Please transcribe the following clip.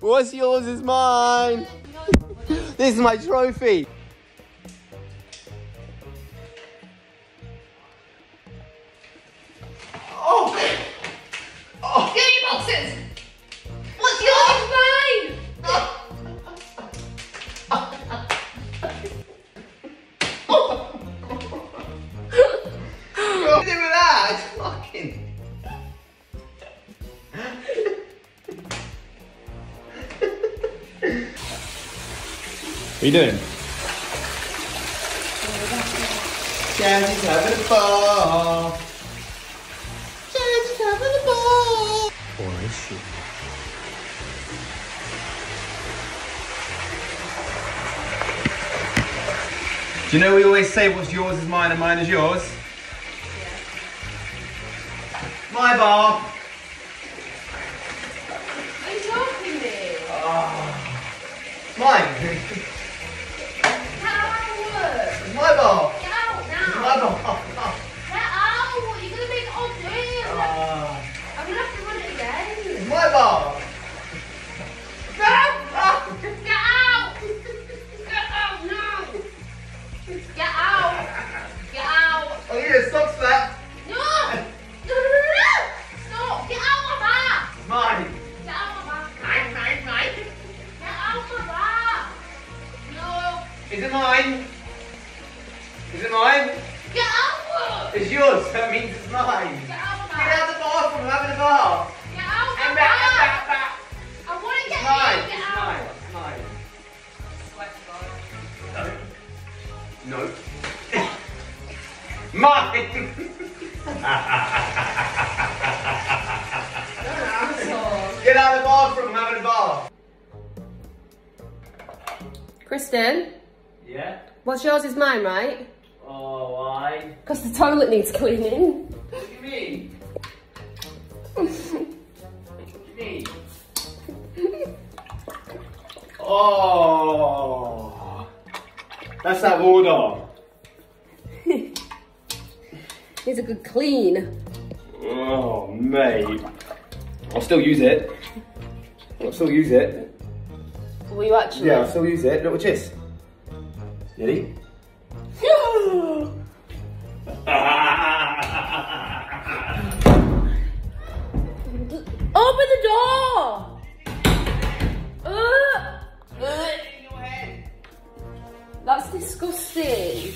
What's yours is mine. This is my trophy. What are you doing? Jazzy's having a ball. Jazzy's having a ball. Or is she? Do you know we always say what's yours is mine and mine is yours? Yeah. My bar. Are you talking me? Ah. Mine. Is it mine? Is it mine? Get out! It's yours. That means it's mine. Get out my Get out the bathroom. I'm having a bath. Get out my I'm back. I'm back! back. back. I want to get mine. in! Get It's out! mine. It's mine. No. No. mine. Get out of the bathroom. I'm having a bath. Kristen, Yeah? what's yours is mine, right? Oh, why? Because the toilet needs cleaning. What do you mean? What do you mean? Oh, that's that order. Needs a good clean. Oh, mate. I'll still use it. I'll still use it. Will you actually? Yeah, I'll still use it. Look, this. Ready? Open the door! Uh, uh. That's disgusting.